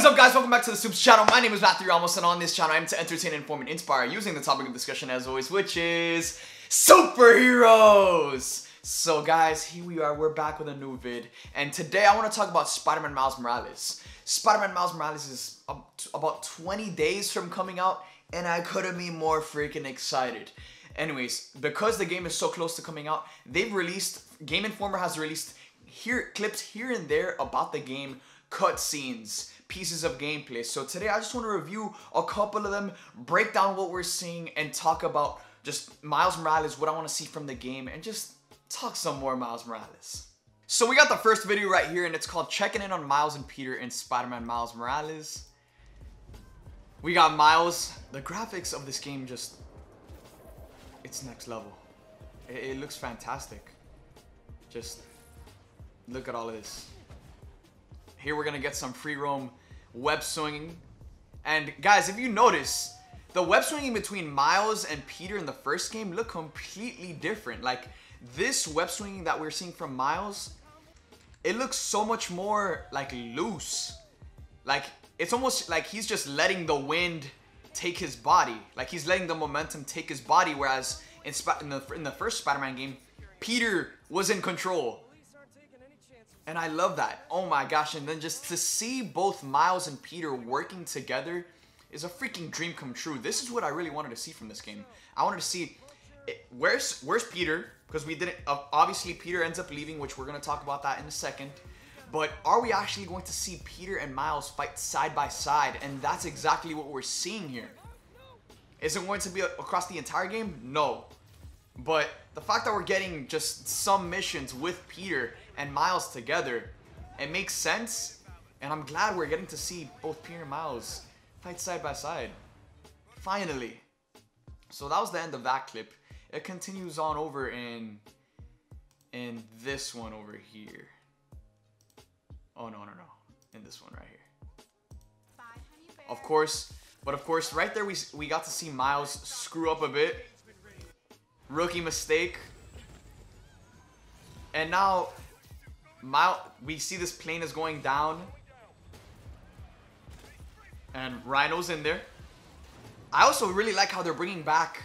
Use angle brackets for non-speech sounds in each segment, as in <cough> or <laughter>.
is up guys, welcome back to the Supes channel. My name is Matthew Ramos and on this channel I am to entertain, inform, and inspire using the topic of discussion as always, which is superheroes. So guys, here we are, we're back with a new vid and today I want to talk about Spider-Man Miles Morales. Spider-Man Miles Morales is about 20 days from coming out and I couldn't be more freaking excited. Anyways, because the game is so close to coming out, they've released, Game Informer has released here clips here and there about the game cutscenes, pieces of gameplay. So today I just want to review a couple of them, break down what we're seeing, and talk about just Miles Morales, what I want to see from the game, and just talk some more Miles Morales. So we got the first video right here, and it's called Checking In on Miles and Peter in Spider-Man Miles Morales. We got Miles. The graphics of this game just... It's next level. It, it looks fantastic. Just look at all of this. Here we're gonna get some free roam web swinging. And guys, if you notice, the web swinging between Miles and Peter in the first game look completely different. Like this web swinging that we're seeing from Miles, it looks so much more like loose. Like it's almost like he's just letting the wind take his body. Like he's letting the momentum take his body. Whereas in, in the in the first Spider-Man game, Peter was in control. And I love that. Oh my gosh. And then just to see both Miles and Peter working together is a freaking dream come true. This is what I really wanted to see from this game. I wanted to see where's where's Peter because we didn't obviously Peter ends up leaving which we're going to talk about that in a second. But are we actually going to see Peter and Miles fight side by side? And that's exactly what we're seeing here. Is it going to be across the entire game? No. But the fact that we're getting just some missions with Peter and Miles together, it makes sense. And I'm glad we're getting to see both Pierre and Miles fight side by side. Finally. So that was the end of that clip. It continues on over in in this one over here. Oh no no no. In this one right here. Of course, but of course right there we we got to see Miles screw up a bit Rookie mistake. And now, Mile, we see this plane is going down. And Rhino's in there. I also really like how they're bringing back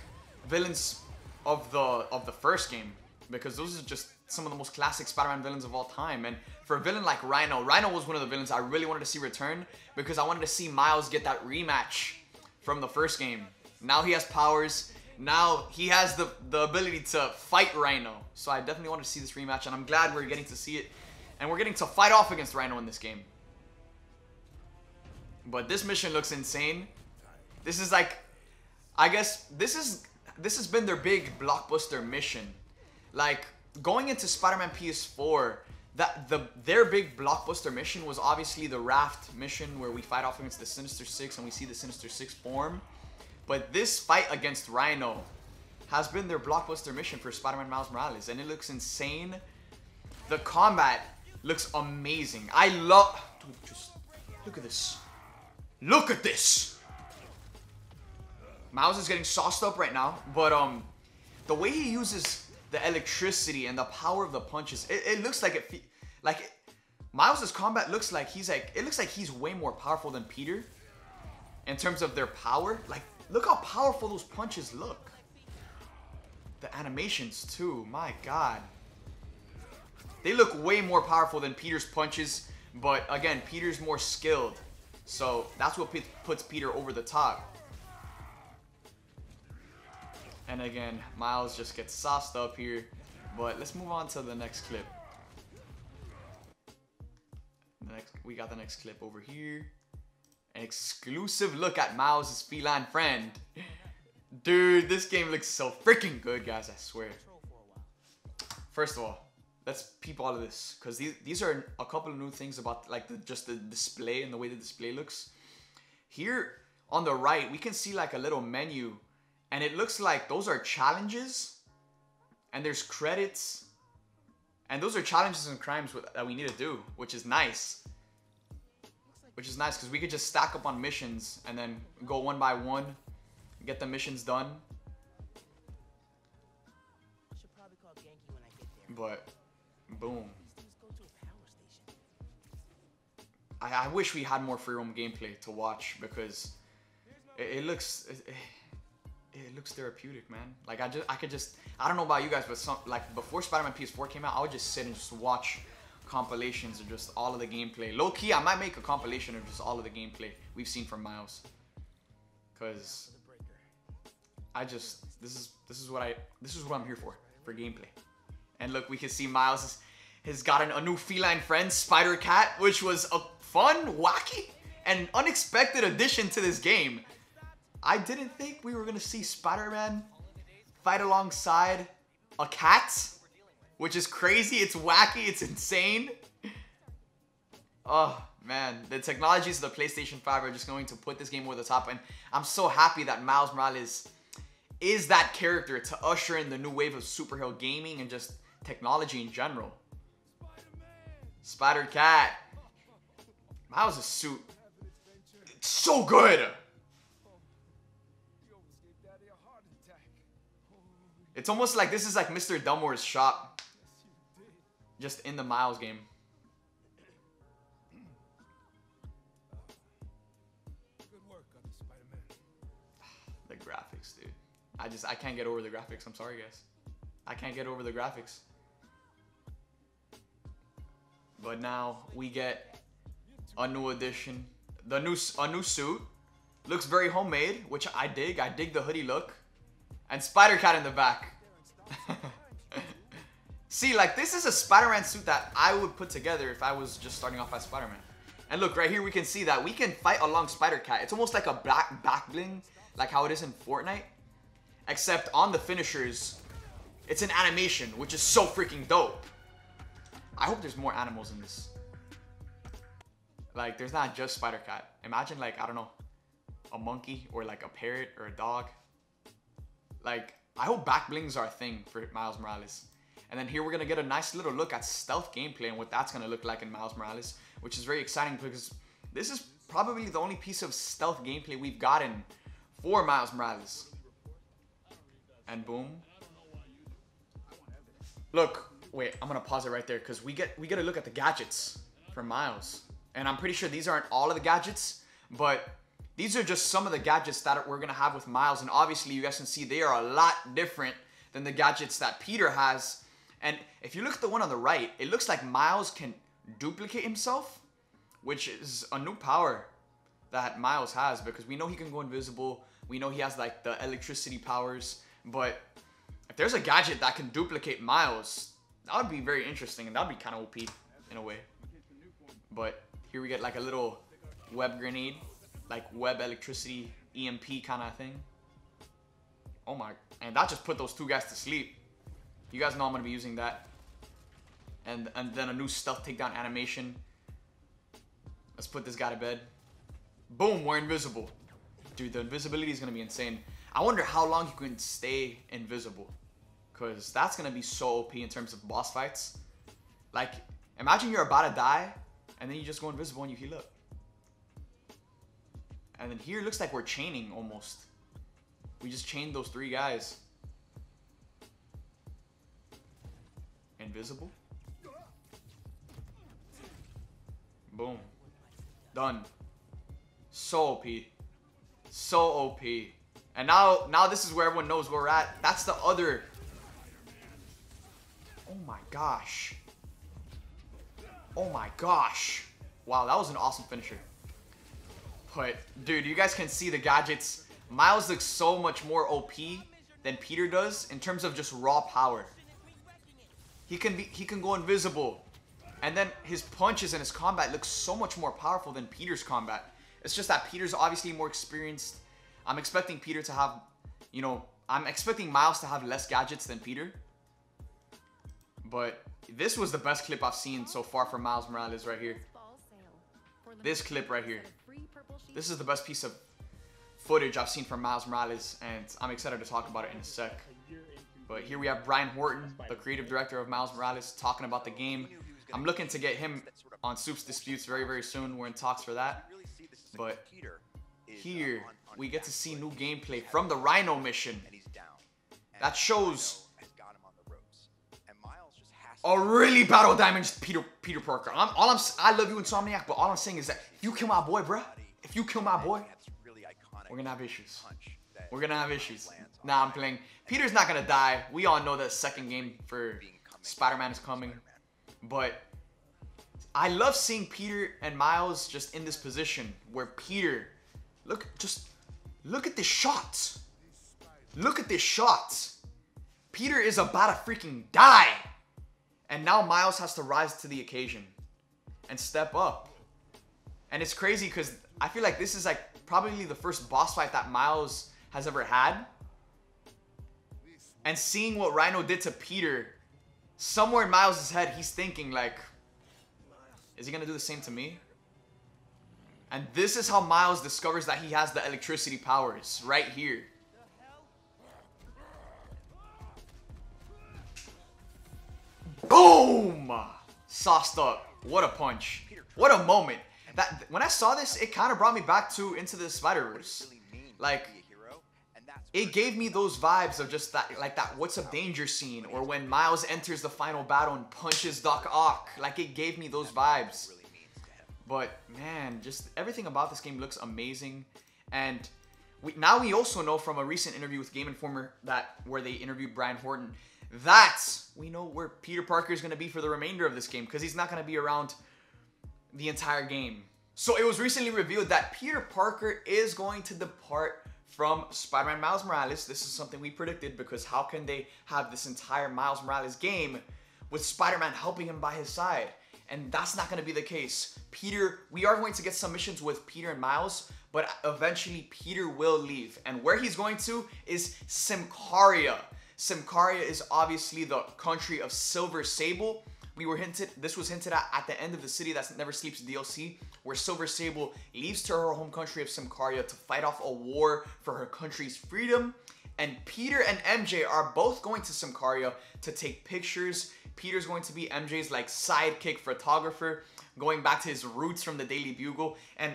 villains of the of the first game because those are just some of the most classic Spider-Man villains of all time. And for a villain like Rhino, Rhino was one of the villains I really wanted to see return because I wanted to see Miles get that rematch from the first game. Now he has powers now he has the, the ability to fight Rhino. So I definitely want to see this rematch, and I'm glad we're getting to see it. And we're getting to fight off against Rhino in this game. But this mission looks insane. This is like, I guess, this is, this has been their big blockbuster mission. Like, going into Spider-Man PS4, that the their big blockbuster mission was obviously the raft mission where we fight off against the Sinister Six and we see the Sinister Six form. But this fight against Rhino has been their blockbuster mission for Spider-Man Miles Morales, and it looks insane. The combat looks amazing. I love... Dude, just look at this. Look at this! Miles is getting sauced up right now, but um, the way he uses the electricity and the power of the punches, it, it looks like it... Like, it, Miles's combat looks like he's like... It looks like he's way more powerful than Peter in terms of their power. Like, Look how powerful those punches look. The animations too, my god. They look way more powerful than Peter's punches, but again, Peter's more skilled. So that's what puts Peter over the top. And again, Miles just gets sauced up here. But let's move on to the next clip. The next, we got the next clip over here. An exclusive look at Miles' feline friend. Dude, this game looks so freaking good, guys, I swear. First of all, let's peep all of this. Because these, these are a couple of new things about like the, just the display and the way the display looks. Here on the right, we can see like a little menu. And it looks like those are challenges. And there's credits. And those are challenges and crimes that we need to do, which is nice which is nice because we could just stack up on missions and then go one by one, get the missions done. But, boom. I, I wish we had more free roam gameplay to watch because it, it looks it, it looks therapeutic, man. Like I just I could just I don't know about you guys, but some like before Spider-Man PS4 came out, I would just sit and just watch compilations of just all of the gameplay. Low key, I might make a compilation of just all of the gameplay we've seen from Miles. Cause I just this is this is what I this is what I'm here for for gameplay. And look, we can see Miles has, gotten a new feline friend, Spider Cat, which was a fun, wacky, and unexpected addition to this game. I didn't think we were gonna see Spider-Man fight alongside a cat, which is crazy. It's wacky. It's insane. Oh man, the technologies of the PlayStation 5 are just going to put this game over the top, and I'm so happy that Miles Morales is that character to usher in the new wave of superhero gaming and just technology in general. Spider Cat. Miles' suit. It's so good. It's almost like this is like Mr. Dumbware's shop. Just in the Miles game. The graphics, dude. I just, I can't get over the graphics. I'm sorry, guys. I can't get over the graphics. But now we get a new addition. The new, a new suit. Looks very homemade, which I dig. I dig the hoodie look. And Spider Cat in the back. <laughs> See, like, this is a Spider-Man suit that I would put together if I was just starting off as Spider-Man. And look, right here we can see that we can fight along Spider-Cat. It's almost like a black back bling, like how it is in Fortnite. Except on the finishers, it's an animation, which is so freaking dope. I hope there's more animals in this. Like, there's not just Spider-Cat. Imagine, like, I don't know, a monkey or like a parrot or a dog. Like, I hope back blings are a thing for Miles Morales. And then here we're gonna get a nice little look at stealth gameplay and what that's gonna look like in Miles Morales, which is very exciting because this is probably the only piece of stealth gameplay we've gotten for Miles Morales. And boom. Look, wait, I'm gonna pause it right there because we get we get a look at the gadgets for Miles. And I'm pretty sure these aren't all of the gadgets, but these are just some of the gadgets that we're gonna have with Miles, and obviously you guys can see they are a lot different than the gadgets that Peter has. And if you look at the one on the right, it looks like Miles can duplicate himself, which is a new power that Miles has because we know he can go invisible. We know he has like the electricity powers, but if there's a gadget that can duplicate Miles, that would be very interesting and that'd be kind of OP in a way. But here we get like a little web grenade like web electricity EMP kind of thing. Oh my, and that just put those two guys to sleep. You guys know I'm gonna be using that. And, and then a new stealth takedown animation. Let's put this guy to bed. Boom, we're invisible. Dude, the invisibility is gonna be insane. I wonder how long you can stay invisible. Cause that's gonna be so OP in terms of boss fights. Like, imagine you're about to die, and then you just go invisible and you heal up. And then here looks like we're chaining almost. We just chained those three guys. Invisible. Boom. Done. So OP. So OP. And now, now this is where everyone knows where we're at. That's the other. Gosh. Oh my gosh. Wow, that was an awesome finisher. But, dude, you guys can see the gadgets. Miles looks so much more OP than Peter does in terms of just raw power. He can be he can go invisible. And then his punches and his combat looks so much more powerful than Peter's combat. It's just that Peter's obviously more experienced. I'm expecting Peter to have, you know, I'm expecting Miles to have less gadgets than Peter. But this was the best clip I've seen so far from Miles Morales right here. This clip right here. This is the best piece of footage I've seen from Miles Morales, and I'm excited to talk about it in a sec. But here we have Brian Horton, the creative director of Miles Morales, talking about the game. I'm looking to get him on Supes Disputes very, very soon. We're in talks for that. But here, we get to see new gameplay from the Rhino mission. That shows a really battle damaged Peter Peter Parker. I'm, all I'm I love you Insomniac, but all I'm saying is that if you kill my boy, bruh, if you kill my boy, we're gonna have issues. We're gonna have issues. Nah, I'm playing. Peter's not gonna die. We all know that second game for Spider-Man is coming, but I love seeing Peter and Miles just in this position where Peter, look, just look at this shot. Look at this shot. Peter is about to freaking die. And now Miles has to rise to the occasion and step up. And it's crazy because I feel like this is like probably the first boss fight that Miles has ever had. And seeing what Rhino did to Peter, somewhere in Miles' head, he's thinking like, is he gonna do the same to me? And this is how Miles discovers that he has the electricity powers, right here. Sauced up. What a punch. What a moment. That When I saw this, it kind of brought me back to Into the Spider-Verse. Like, it gave me those vibes of just that, like that what's up danger scene, or when Miles enters the final battle and punches Doc Ock. Like, it gave me those vibes. But, man, just everything about this game looks amazing. And we, now we also know from a recent interview with Game Informer that where they interviewed Brian Horton that we know where Peter Parker is going to be for the remainder of this game because he's not going to be around the entire game. So it was recently revealed that Peter Parker is going to depart from Spider-Man Miles Morales. This is something we predicted because how can they have this entire Miles Morales game with Spider-Man helping him by his side? And that's not going to be the case. Peter, we are going to get some missions with Peter and Miles, but eventually Peter will leave. And where he's going to is Symkaria. Symkaria is obviously the country of Silver Sable. We were hinted, this was hinted at at the end of the City That Never Sleeps DLC, where Silver Sable leaves to her home country of Symkaria to fight off a war for her country's freedom. And Peter and MJ are both going to Symkaria to take pictures. Peter's going to be MJ's like sidekick photographer, going back to his roots from the Daily Bugle. And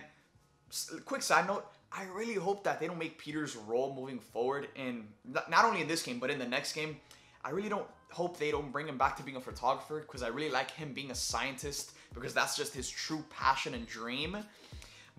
quick side note, I really hope that they don't make Peter's role moving forward in not only in this game but in the next game. I really don't hope they don't bring him back to being a photographer because I really like him being a scientist because that's just his true passion and dream.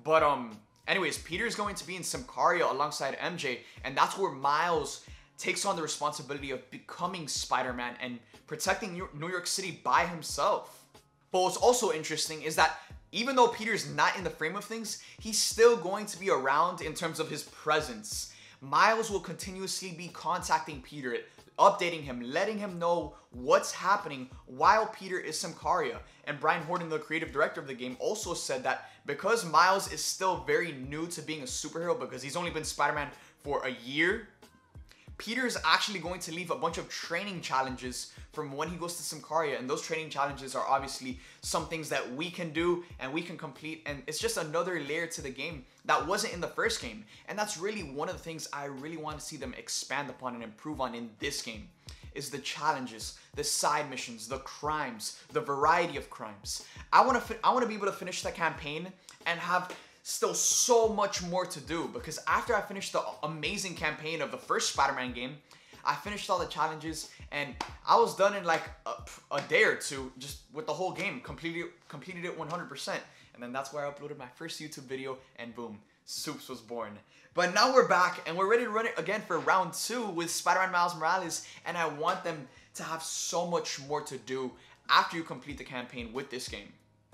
But um anyways, Peter's going to be in Symkaria alongside MJ and that's where Miles takes on the responsibility of becoming Spider-Man and protecting New York City by himself. But what's also interesting is that even though Peter's not in the frame of things, he's still going to be around in terms of his presence. Miles will continuously be contacting Peter, updating him, letting him know what's happening while Peter is Symkaria. And Brian Horton, the creative director of the game, also said that because Miles is still very new to being a superhero because he's only been Spider-Man for a year, Peter is actually going to leave a bunch of training challenges from when he goes to Symkaria. And those training challenges are obviously some things that we can do and we can complete. And it's just another layer to the game that wasn't in the first game. And that's really one of the things I really want to see them expand upon and improve on in this game is the challenges, the side missions, the crimes, the variety of crimes. I want to I want to be able to finish the campaign and have still so much more to do because after I finished the amazing campaign of the first Spider-Man game, I finished all the challenges and I was done in like a, a, day or two just with the whole game, completed completed it 100%. And then that's where I uploaded my first YouTube video and boom, Supes was born. But now we're back and we're ready to run it again for round two with Spider-Man Miles Morales and I want them to have so much more to do after you complete the campaign with this game.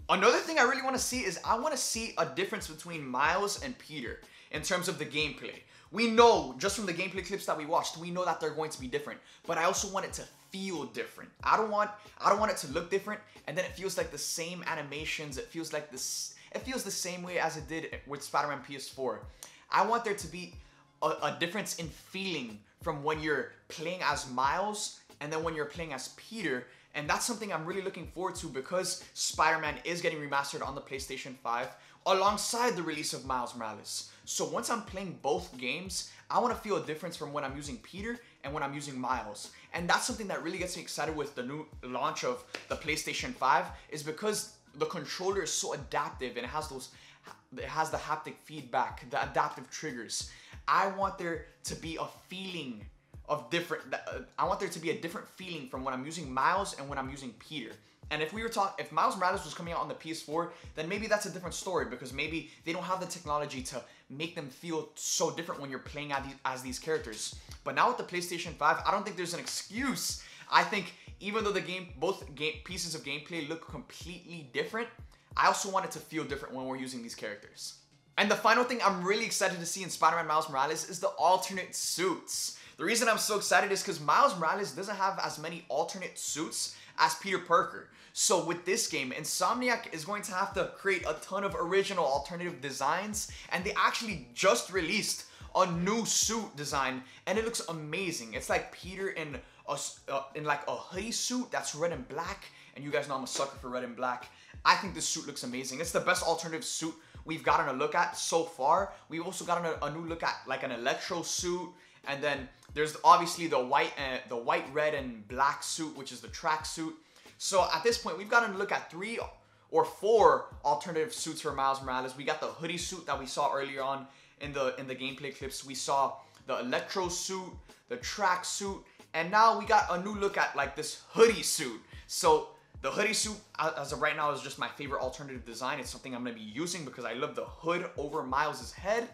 Another thing I really want to see is I want to see a difference between Miles and Peter in terms of the gameplay. We know, just from the gameplay clips that we watched, we know that they're going to be different. But I also want it to feel different. I don't want I don't want it to look different and then it feels like the same animations. It feels like this it feels the same way as it did with Spider-Man PS4. I want there to be a, a difference in feeling from when you're playing as Miles and then when you're playing as Peter and that's something I'm really looking forward to because Spider-Man is getting remastered on the PlayStation 5 alongside the release of Miles Morales. So once I'm playing both games, I want to feel a difference from when I'm using Peter and when I'm using Miles. And that's something that really gets me excited with the new launch of the PlayStation 5 is because the controller is so adaptive and it has those it has the haptic feedback, the adaptive triggers. I want there to be a feeling of different. Uh, I want there to be a different feeling from when I'm using Miles and when I'm using Peter. And if we were talking, if Miles Morales was coming out on the PS4, then maybe that's a different story because maybe they don't have the technology to make them feel so different when you're playing as these, as these characters. But now with the PlayStation 5, I don't think there's an excuse. I think even though the game, both game pieces of gameplay look completely different, I also want it to feel different when we're using these characters. And the final thing I'm really excited to see in Spider-Man Miles Morales is the alternate suits. The reason I'm so excited is because Miles Morales doesn't have as many alternate suits as Peter Parker. So with this game, Insomniac is going to have to create a ton of original alternative designs, and they actually just released a new suit design, and it looks amazing. It's like Peter in a, uh, in like a hoodie suit that's red and black, and you guys know I'm a sucker for red and black. I think this suit looks amazing. It's the best alternative suit we've gotten a look at so far. We've also gotten a, a new look at like an electro suit, and then there's obviously the white, uh, the white, red, and black suit, which is the track suit. So at this point, we've gotten to look at three or four alternative suits for Miles Morales. We got the hoodie suit that we saw earlier on in the in the gameplay clips. We saw the electro suit, the track suit, and now we got a new look at like this hoodie suit. So the hoodie suit, as of right now, is just my favorite alternative design. It's something I'm gonna be using because I love the hood over Miles's head.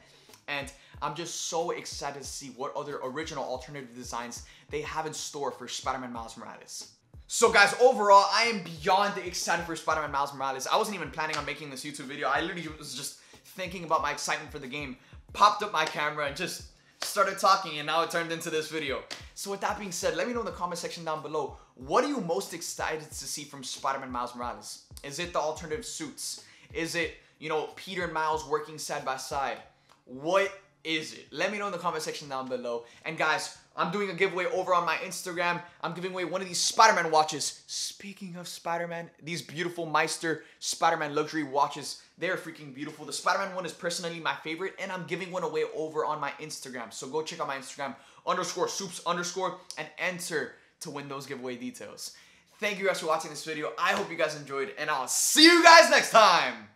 And I'm just so excited to see what other original alternative designs they have in store for Spider-Man Miles Morales. So guys, overall, I am beyond excited for Spider-Man Miles Morales. I wasn't even planning on making this YouTube video. I literally was just thinking about my excitement for the game, popped up my camera and just started talking and now it turned into this video. So with that being said, let me know in the comment section down below, what are you most excited to see from Spider-Man Miles Morales? Is it the alternative suits? Is it, you know, Peter and Miles working side by side? What is it? Let me know in the comment section down below. And guys, I'm doing a giveaway over on my Instagram. I'm giving away one of these Spider-Man watches. Speaking of Spider-Man, these beautiful Meister Spider-Man luxury watches, they're freaking beautiful. The Spider-Man one is personally my favorite, and I'm giving one away over on my Instagram. So go check out my Instagram, underscore supes underscore, and enter to win those giveaway details. Thank you guys for watching this video. I hope you guys enjoyed, and I'll see you guys next time.